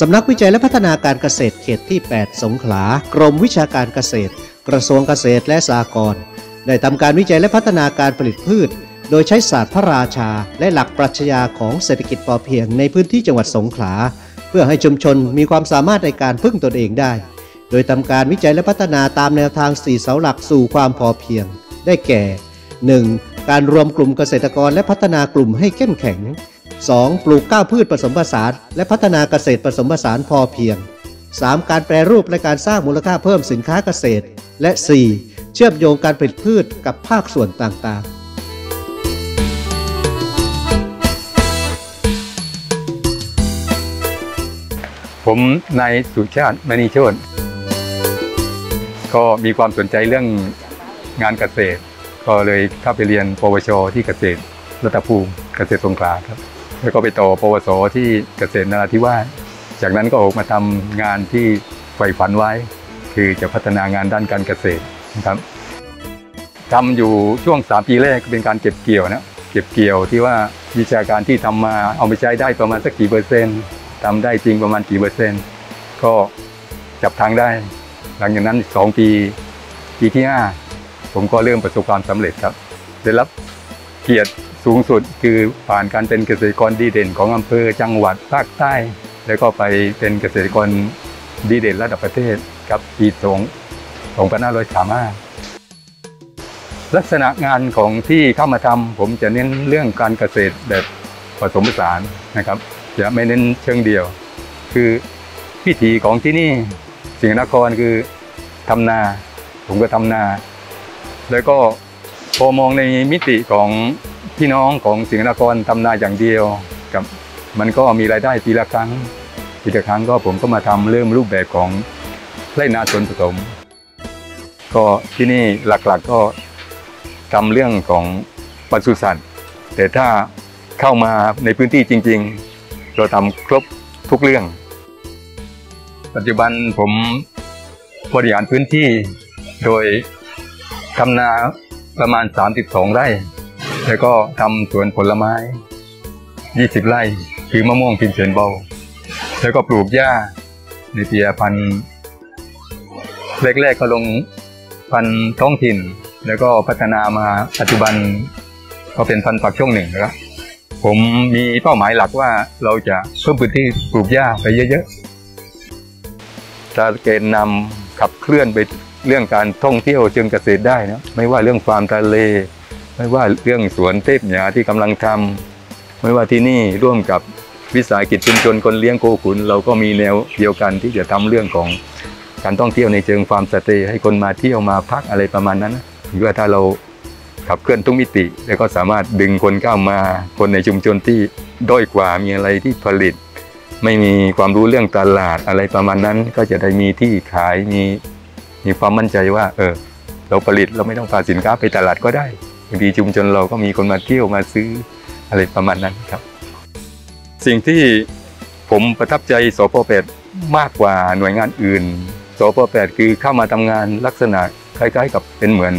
สำนักวิจัยและพัฒนาการเกษตรเขตที่ 8 สงขลา กรมวิชาการเกษตร กระทรวงเกษตรและสหกรณ์ได้ทำการวิจัยและพัฒนาการผลิตพืช โดยใช้ศาสตร์พระราชา และหลักปรัชญาของเศรษฐกิจพอเพียงในพื้นที่จังหวัดสงขลา เพื่อให้ชุมชนมีความสามารถในการพึ่งตนเองได้ โดยทำการวิจัยและพัฒนาตามแนวทาง 4 เสาหลักสู่ความพอเพียง ได้แก่ 1. การรวมกลุ่มเกษตรกรและพัฒนากลุ่มให้เข้มแข็ง 2. ปลูกก้าวพืชผสมผสานและพัฒนาเกษตรผสมผสานพอเพียง 3. การแปรรูปและการสร้างมูลค่าเพิ่มสินค้าเกษตร และ 4. เชื่อมโยงการผลิตพืชกับภาคส่วนต่างๆผมนายสุชาติมณีโชตก็มีความสนใจเรื่องงานเกษตร ก็เลยเข้าไปเรียนปวชที่เกษตรรัตภูมิเกษตรสงขลาครับ แล้วก็ไปต่อปวสที่เกษตรนราธิวาสจากนั้นก็ออกมาทำงานที่ใฝ่ฝันไว้ คือจะพัฒนางานด้านการเกษตรนะครับทำอยู่ช่วง 3 ปีแรกเป็นการเก็บเกี่ยวนะเก็บเกี่ยวที่ว่าวิชาการที่ทำมาเอาไปใช้ได้ประมาณสักกี่เปอร์เซ็นต์ทำได้จริงประมาณกี่เปอร์เซ็นต์ ก็จับทางได้ หลังจากนั้น 2 ปี ปีที่ 5 ผมก็เริ่มประสบความสำเร็จครับได้รับ เกียรติสูงสุดคือผ่านการเป็นเกษตรกรดีเด่นของอำเภอจังหวัดภาคใต้ แล้วก็ไปเป็นเกษตรกรดีเด่นระดับประเทศกับปีสงสองพันห้าร้อยสามห้าลักษณะงานของที่เข้ามาทำผมจะเน้นเรื่องการเกษตรแบบผสมผสานนะครับจะไม่เน้นเชิงเดียว คือพิธีของที่นี่สิงห์นครคือทำนา ผมก็ทำนา แล้วก็ พอมองในมิติของพี่น้องของสิงห์นครทำนาอย่างเดียวกับมันก็มีรายได้ปีละครั้งปีละครั้งก็ผมก็มาทำเริ่มรูปแบบของไร่นาสวนผสม ก็ที่นี่หลักๆก็ทำเรื่องของปศุสัตว์ แต่ถ้าเข้ามาในพื้นที่จริง ๆ เราทำครบทุกเรื่อง ปัจจุบันผมบริหารพื้นที่โดยทำนา ประมาณ 32 ไร่ แล้วก็ทำสวนผลไม้ 20 ไร่ คือมะม่วงพินเฉินเบา แล้วก็ปลูกหญ้าในเปียพันธุ์แรกๆก็ลงพันธุ์ท้องถิ่น แล้วก็พัฒนามาปัจจุบันก็เป็นพันธุ์ฝักช่วงหนึ่งนะครับผมมีเป้าหมายหลักว่าเราจะเพิ่มพื้นที่ปลูกหญ้าไปเยอะๆจะเกณฑ์นำขับเคลื่อนไป เรื่องการท่องเที่ยวเชิงเกษตรได้นะไม่ว่าเรื่องฟาร์มทะเล ไม่ว่าเรื่องสวนเทพหยาที่กำลังทำไม่ว่าที่นี่ร่วมกับวิสาหกิจชุมชนคนเลี้ยงโคขุน เราก็มีแนวเดียวกันที่จะทำเรื่องของการท่องเที่ยวในเชิงฟาร์มสเตย์ให้คนมาเที่ยวมาพักอะไรประมาณนั้นหรือว่าถ้าเราขับเคลื่อนทุกมิติ แล้วก็สามารถดึงคนเข้ามาคนในชุมชนที่ด้อยกว่ามีอะไรที่ผลิต ไม่มีความรู้เรื่องตลาดอะไรประมาณนั้น ก็จะได้มีที่ขายมี มีความมั่นใจว่า เออ เราผลิตเราไม่ต้องพาสินค้าไปตลาดก็ได้บางทีชุมชนเราก็มีคนมาเที่ยวมาซื้ออะไรประมาณนั้นครับ สิ่งที่ผมประทับใจสปแปดมากกว่าหน่วยงานอื่นสปแปดคือเข้ามาทำงานลักษณะคล้ายๆ กับเป็นเหมือน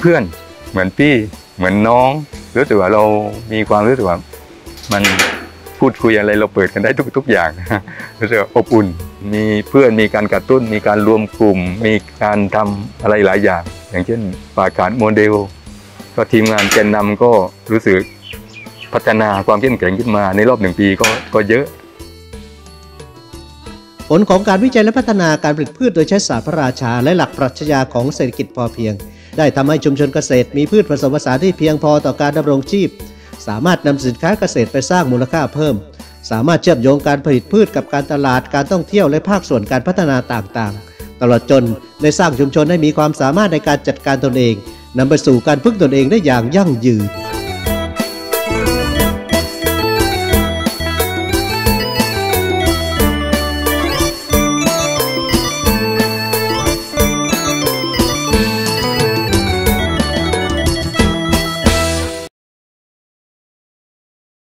เพื่อน เหมือนพี่ เหมือนน้องรู้สึกว่าเรามีความรู้สึกว่ามัน พูดคุยอะไรเราเปิดกันได้ทุก ๆ อย่างรู้สึกอบอุ่น มีเพื่อนมีการกระตุ้น มีการรวมกลุ่ม มีการทำอะไรหลายอย่าง อย่างเช่นปาการโมเดล ก็ทีมงานแกนนำก็รู้สึกพัฒนาความเข้มแข็งขึ้นมาในรอบหนึ่งปีก็ก็เยอะผลของการวิจัยและพัฒนาการผลิตพืชโดยใช้ศาสตร์พระราชา และหลักปรัชญาของเศรษฐกิจพอเพียง ได้ทำให้ชุมชนเกษตรมีพืชผสมผสานที่เพียงพอต่อการดำรงชีพ สามารถนำสินค้าเกษตรไปสร้างมูลค่าเพิ่ม สามารถเชื่อมโยงการผลิตพืชกับการตลาดการท่องเที่ยวและภาคส่วนการพัฒนาต่างๆ ตลอดจนได้สร้างชุมชนให้มีความสามารถในการจัดการตนเองนำไปสู่การพึ่งตนเองได้อย่างยั่งยืน